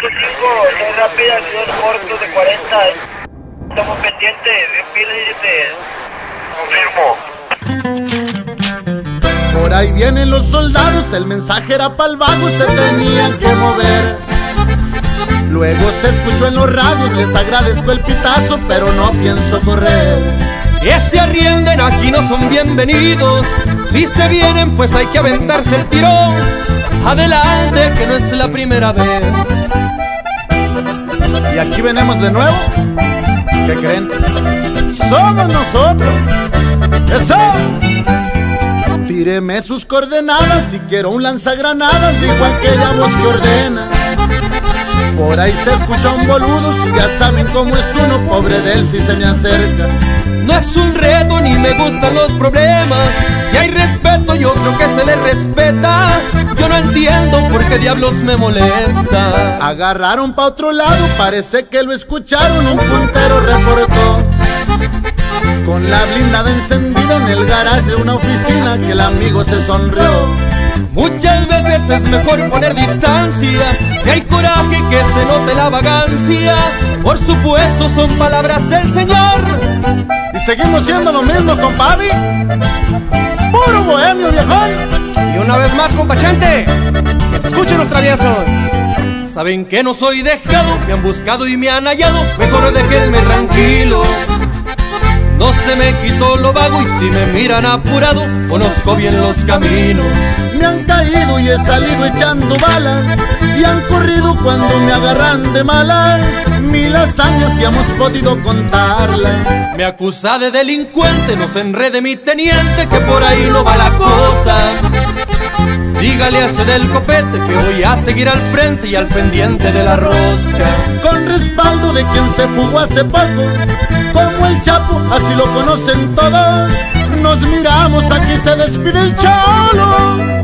soy rápida, dos cortos de 40. Estamos pendientes, pila Confirmo. Por ahí vienen los soldados, el mensaje era pa'l vago, se tenían que mover. Luego se escuchó en los radios, les agradezco el pitazo, pero no pienso correr. Que se arrienden, aquí no son bienvenidos. Si se vienen, pues hay que aventarse el tirón. Adelante, que no es la primera vez. Y aquí venimos de nuevo. ¿Qué creen? Somos nosotros. ¡Eso! Tíreme sus coordenadas si quiero un lanzagranadas, dijo aquella voz que ordena. Por ahí se escucha un boludo, si ya saben cómo es uno, pobre de él si se me acerca. Me gustan los problemas. Si hay respeto, yo creo que se le respeta. Yo no entiendo por qué diablos me molesta. Agarraron pa' otro lado, parece que lo escucharon, un puntero reportó. Con la blindada encendida en el garaje de una oficina que el amigo se sonrió. Muchas veces es mejor poner distancia Si hay coraje que se note la vagancia Por supuesto son palabras del Señor seguimos siendo lo mismo, compadre. Puro bohemio, viejón Y una vez más, compachante Que se escuchen los traviesos Saben que no soy dejado Me han buscado y me han hallado. Mejor déjenme tranquilo. No se me quitó lo vago y si me miran apurado, conozco bien los caminos. Me han caído y he salido echando balas y han corrido cuando me agarran de malas. Mil hazañas y hemos podido contarla. Me acusa de delincuente, no se enrede mi teniente, que por ahí no va la cosa. Dígale a ese del copete que voy a seguir al frente y al pendiente de la rosca. Con respaldo de quien se fugó hace poco, como el Chapo, así lo conocen todos. Nos miramos, aquí se despide el cholo.